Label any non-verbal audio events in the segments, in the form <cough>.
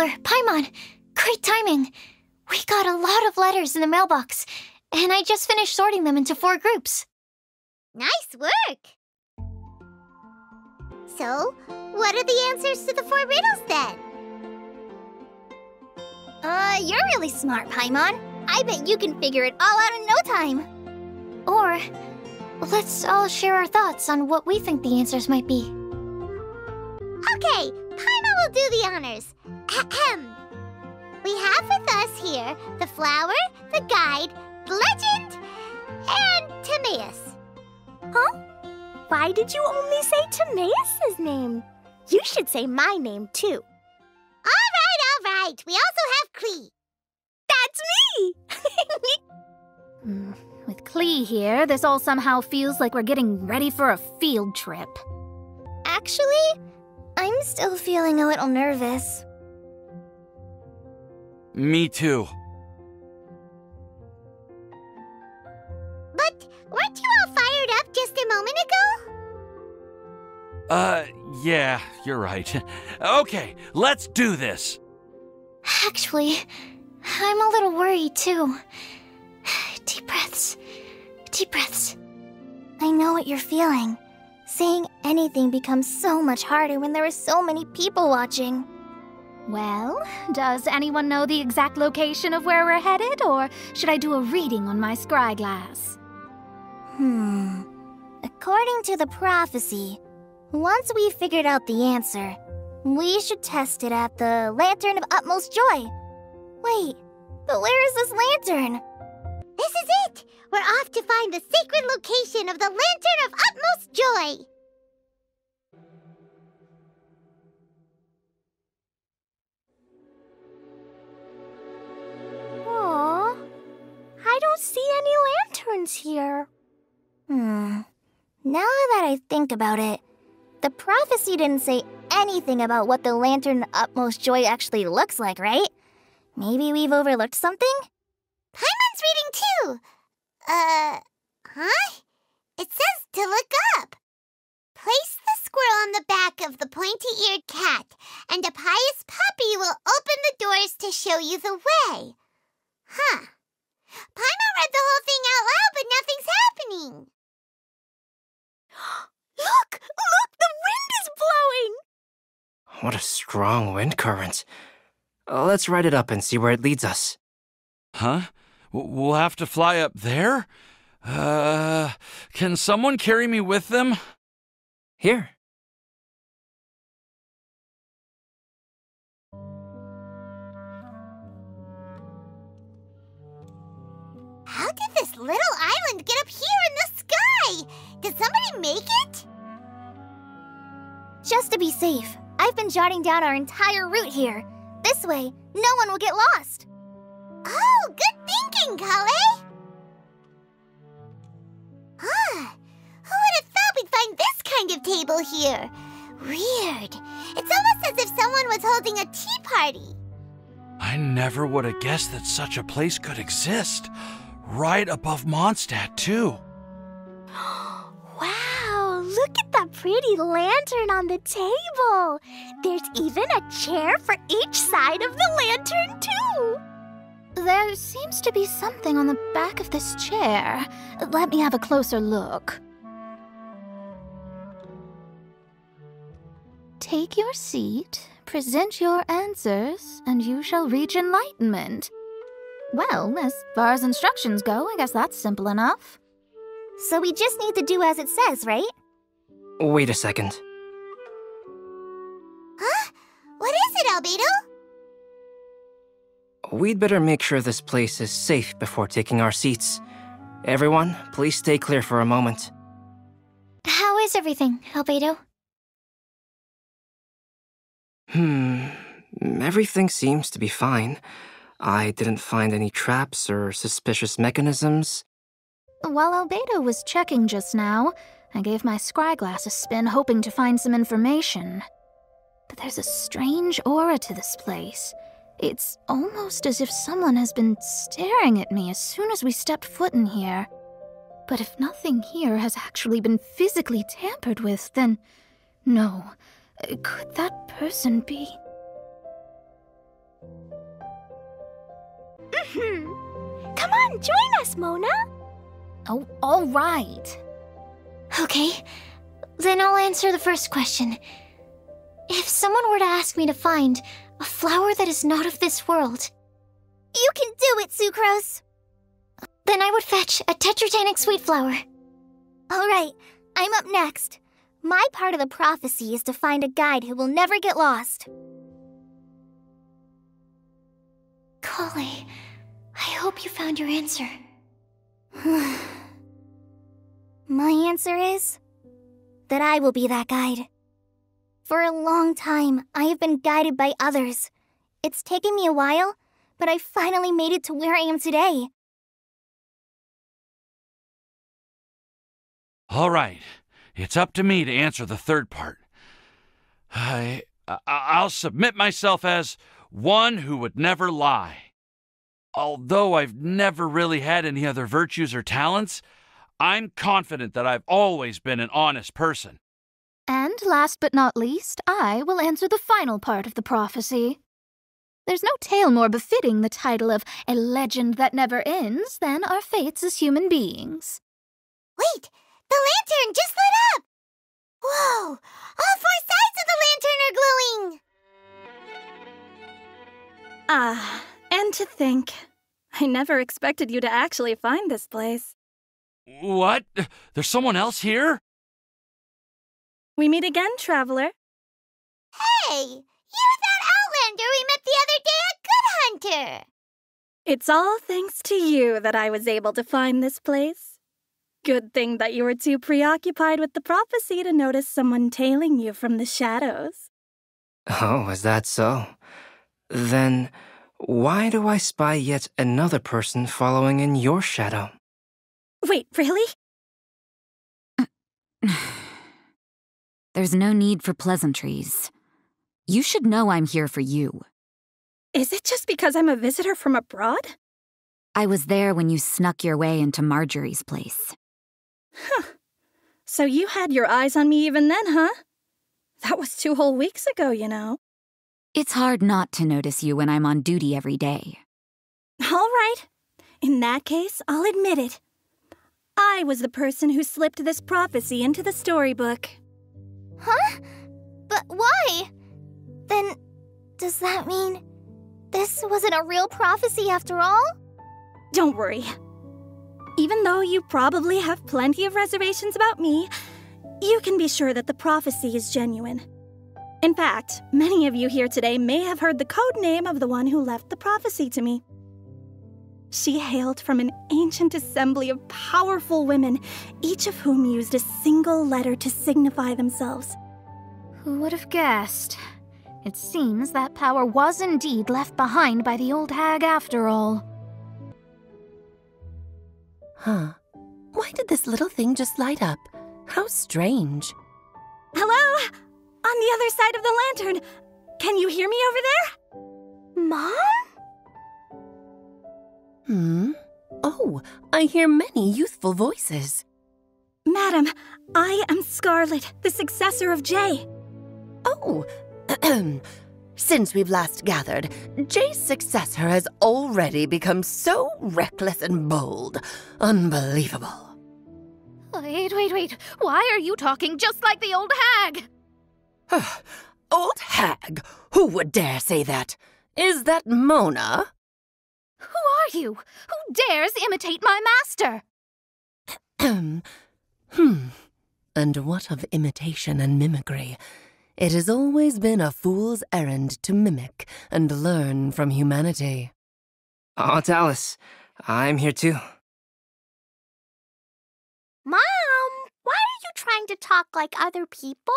Traveler, Paimon, great timing. We got a lot of letters in the mailbox, and I just finished sorting them into four groups. Nice work! So, what are the answers to the four riddles then? Uh, you're really smart, Paimon. I bet you can figure it all out in no time. Or, let's all share our thoughts on what we think the answers might be. Okay, Paimon will do the honors. Ahem. We have with us here the flower, the guide, the legend, and Timaeus. Huh? Why did you only say Timaeus' name? You should say my name too. All right, all right. We also have Klee. That's me! Hmm, <laughs> With Klee here, this all somehow feels like we're getting ready for a field trip. Actually, I'm still feeling a little nervous. Me too. But weren't you all fired up just a moment ago? Uh, yeah, you're right. <laughs> Okay, let's do this. Actually, I'm a little worried too. <sighs> Deep breaths. Deep breaths. I know what you're feeling. Saying anything becomes so much harder when there are so many people watching. Well, does anyone know the exact location of where we're headed, or should I do a reading on my scry glass? Hmm. According to the prophecy, once we've figured out the answer, we should test it at the Lantern of Utmost Joy. Wait, but where is this lantern? This is it! We're off to find the sacred location of the Lantern of Utmost Joy! Aw, I don't see any lanterns here. Hmm. Now that I think about it, the prophecy didn't say anything about what the Lantern of Utmost Joy actually looks like, right? Maybe we've overlooked something? Reading too! Uh, huh? It says to look up. Place the squirrel on the back of the pointy-eared cat, and a pious puppy will open the doors to show you the way. Huh. Paimon read the whole thing out loud, but nothing's happening. <gasps> Look! Look! The wind is blowing! What a strong wind current. Let's ride it up and see where it leads us. Huh? W- We'll have to fly up there? Uh, can someone carry me with them? Here. How did this little island get up here in the sky? Did somebody make it? Just to be safe, I've been jotting down our entire route here. This way, no one will get lost. Oh, good thinking, Collei! Huh. Who would have thought we'd find this kind of table here? Weird. It's almost as if someone was holding a tea party. I never would have guessed that such a place could exist. Right above Mondstadt, too. <gasps> Wow, look at that pretty lantern on the table. There's even a chair for each side of the lantern, too. There seems to be something on the back of this chair. Let me have a closer look. Take your seat, present your answers, and you shall reach enlightenment. Well, as far as instructions go, I guess that's simple enough. So we just need to do as it says, right? Wait a second. Huh? What is it, Albedo? We'd better make sure this place is safe before taking our seats. Everyone, please stay clear for a moment. How is everything, Albedo? Hmm. Everything seems to be fine. I didn't find any traps or suspicious mechanisms. While Albedo was checking just now, I gave my scryglass a spin hoping to find some information. But there's a strange aura to this place. It's almost as if someone has been staring at me as soon as we stepped foot in here. But if nothing here has actually been physically tampered with, then no. Could that person be? Hmm. Come on, join us, Mona. Oh, all right. Okay, then I'll answer the first question. If someone were to ask me to find a flower that is not of this world, You can do it, Sucrose. then I would fetch a tetragenic sweet flower. All right, I'm up next. My part of the prophecy is to find a guide who will never get lost. Collei, I hope you found your answer. <sighs> My answer is that I will be that guide. For a long time, I have been guided by others. It's taken me a while, but I finally made it to where I am today. All right, it's up to me to answer the third part. I, I I'll submit myself as one who would never lie. Although I've never really had any other virtues or talents, I'm confident that I've always been an honest person. And last but not least, I will answer the final part of the prophecy. There's no tale more befitting the title of a legend that never ends than our fates as human beings. Wait, the lantern just lit up! Whoa! All four sides of the lantern are glowing! Ah, and to think, I never expected you to actually find this place. What? There's someone else here? We meet again, traveler. Hey, you're that Outlander we met the other day at Good Hunter! It's all thanks to you that I was able to find this place. Good thing that you were too preoccupied with the prophecy to notice someone tailing you from the shadows. Oh, is that so? Then why do I spy yet another person following in your shadow? Wait, really? <laughs> There's no need for pleasantries. You should know I'm here for you. Is it just because I'm a visitor from abroad? I was there when you snuck your way into Marjorie's place. Huh. So you had your eyes on me even then, huh? That was two whole weeks ago, you know. It's hard not to notice you when I'm on duty every day. All right. In that case, I'll admit it. I was the person who slipped this prophecy into the storybook. Huh? But why? Then, does that mean this wasn't a real prophecy after all? Don't worry. Even though you probably have plenty of reservations about me, you can be sure that the prophecy is genuine. In fact, many of you here today may have heard the code name of the one who left the prophecy to me. She hailed from an ancient assembly of powerful women, each of whom used a single letter to signify themselves. Who would have guessed? It seems that power was indeed left behind by the old hag after all. Huh. Why did this little thing just light up? How strange. Hello? On the other side of the lantern. Can you hear me over there? Mom? Hmm? Oh, I hear many youthful voices. Madam, I am Scarlet, the successor of Jay. Oh, <clears throat> since we've last gathered, Jay's successor has already become so reckless and bold. Unbelievable. Wait, wait, wait. Why are you talking just like the old hag? <sighs> Old hag, who would dare say that? Is that Mona? Who are you? Who dares imitate my master? <clears throat> hmm. And what of imitation and mimicry? It has always been a fool's errand to mimic and learn from humanity. Aunt Alice, I'm here too. Mom, why are you trying to talk like other people?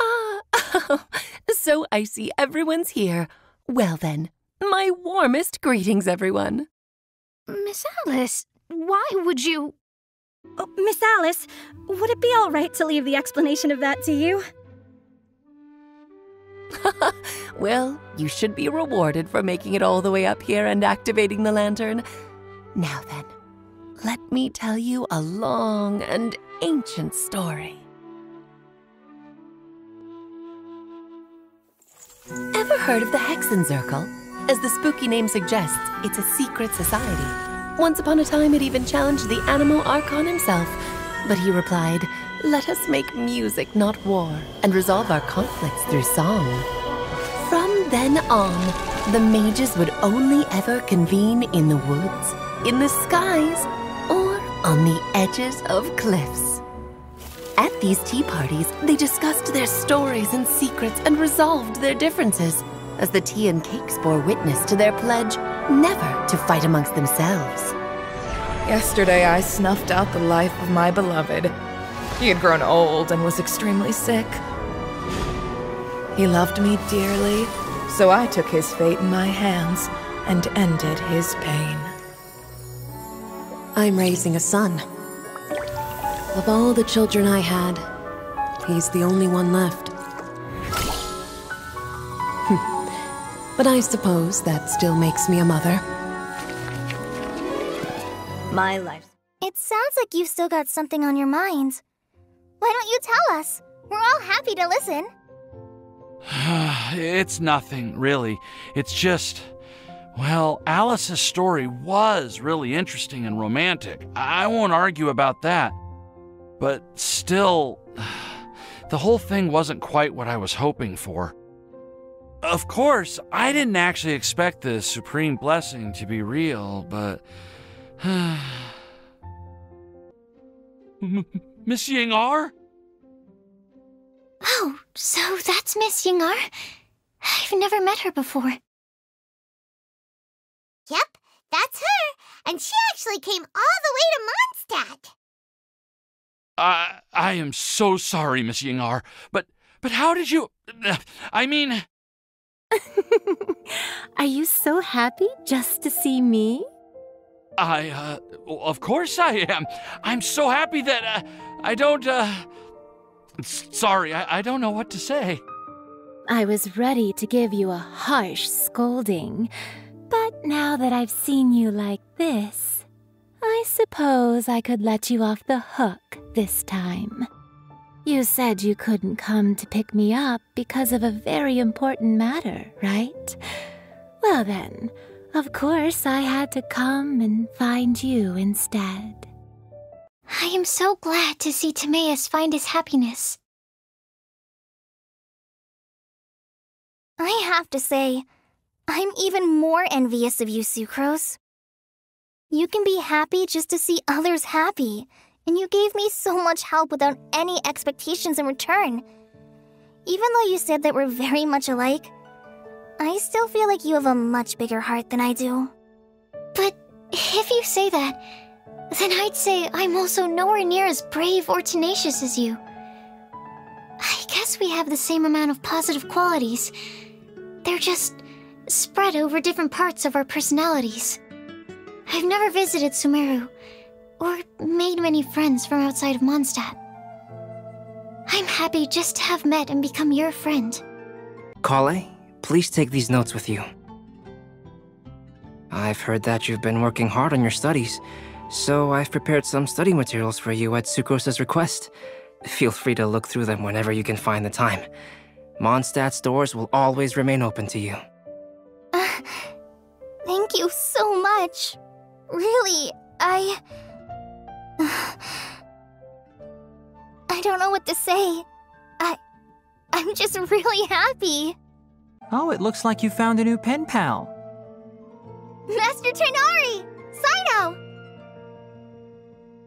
Ah, <laughs> so I see everyone's here. Well then, my warmest greetings, everyone. Miss Alice, why would you. Oh, Miss Alice, would it be all right to leave the explanation of that to you? <laughs> well, you should be rewarded for making it all the way up here and activating the lantern. Now then, let me tell you a long and ancient story. Ever heard of the Hexenzirkel? As the spooky name suggests, it's a secret society. Once upon a time, it even challenged the Anemo Archon himself. But he replied, Let us make music, not war, and resolve our conflicts through song. From then on, the mages would only ever convene in the woods, in the skies, or on the edges of cliffs. At these tea parties, they discussed their stories and secrets and resolved their differences, as the tea and cakes bore witness to their pledge never to fight amongst themselves. Yesterday, I snuffed out the life of my beloved. He had grown old and was extremely sick. He loved me dearly, so I took his fate in my hands and ended his pain. I'm raising a son. Of all the children I had, he's the only one left. <laughs> but I suppose that still makes me a mother. My life. It sounds like you've still got something on your mind. Why don't you tell us? We're all happy to listen. <sighs> it's nothing, really. It's just. Well, Alice's story was really interesting and romantic. I won't argue about that. But still, <sighs> the whole thing wasn't quite what I was hoping for. Of course, I didn't actually expect the supreme blessing to be real, but. <sighs> Miss Yingar? Oh, so that's Miss Yingar? I've never met her before. Yep, that's her, and she actually came all the way to Mondstadt. I I am so sorry, Miss Yingar, but but how did you? <sighs> I mean. <laughs> Are you so happy just to see me? I, uh, of course I am. I'm so happy that uh, I don't, uh. Sorry, I, I don't know what to say. I was ready to give you a harsh scolding, but now that I've seen you like this, I suppose I could let you off the hook this time. You said you couldn't come to pick me up because of a very important matter, right? Well then, of course I had to come and find you instead. I am so glad to see Timaeus find his happiness. I have to say, I'm even more envious of you, Sucrose. You can be happy just to see others happy, and you gave me so much help without any expectations in return. Even though you said that we're very much alike, I still feel like you have a much bigger heart than I do. But if you say that, then I'd say I'm also nowhere near as brave or tenacious as you. I guess we have the same amount of positive qualities. They're just spread over different parts of our personalities. I've never visited Sumeru, or made many friends from outside of Mondstadt. I'm happy just to have met and become your friend. Collei, please take these notes with you. I've heard that you've been working hard on your studies, so I've prepared some study materials for you at Sucrose's request. Feel free to look through them whenever you can find the time. Mondstadt's doors will always remain open to you. Uh, thank you so much. Really, I... <sighs> I don't know what to say. I... I'm just really happy. Oh, it looks like you found a new pen pal. Master Tighnari! Cyno!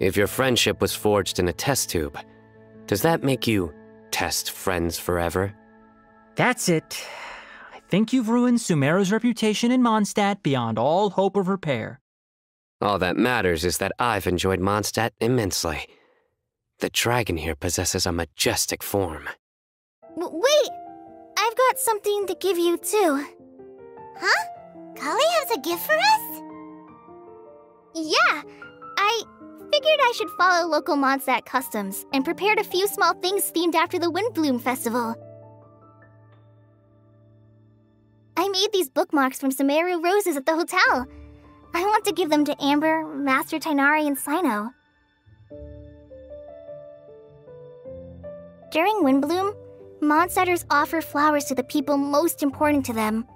If your friendship was forged in a test tube, does that make you test friends forever? That's it. I think you've ruined Sumeru's reputation in Mondstadt beyond all hope of repair. All that matters is that I've enjoyed Mondstadt immensely. The dragon here possesses a majestic form. W wait! I've got something to give you, too. Huh? Collei has a gift for us? Yeah! I figured I should follow local Mondstadt customs and prepared a few small things themed after the Windblume Festival. I made these bookmarks from Sumeru roses at the hotel. I want to give them to Amber, Master Tighnari, and Cyno. During Windblume, Mondstadters offer flowers to the people most important to them.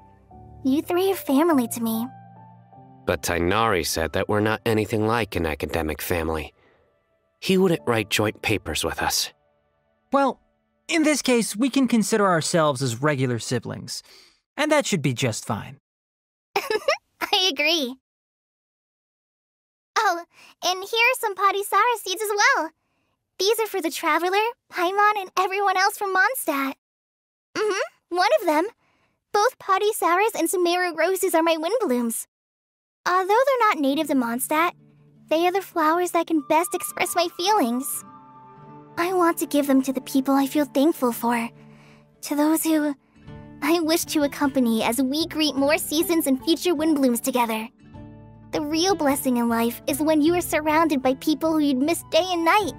You three are family to me. But Tighnari said that we're not anything like an academic family. He wouldn't write joint papers with us. Well, in this case, we can consider ourselves as regular siblings. And that should be just fine. <laughs> I agree. Oh, and here are some Padisarah seeds as well. These are for the Traveler, Paimon, and everyone else from Mondstadt. Mm-hmm, one of them. Both Padisarahs and Sumeru roses are my Windblumes. Although they're not native to Mondstadt, they are the flowers that can best express my feelings. I want to give them to the people I feel thankful for. To those who I wish to accompany as we greet more seasons and future Windblumes together. The real blessing in life is when you are surrounded by people who you'd miss day and night,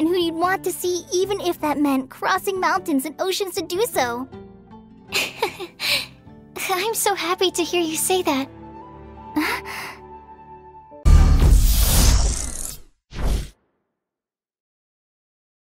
and who you'd want to see even if that meant crossing mountains and oceans to do so. <laughs> I'm so happy to hear you say that.